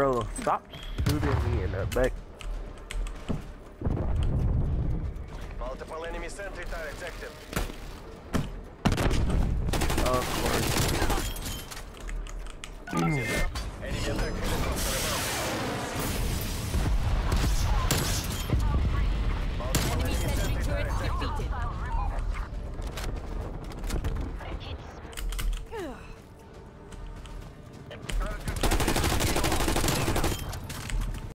Bro, stop shooting me in the back. Multiple enemy sentry turrets active. Of course. enemy attack.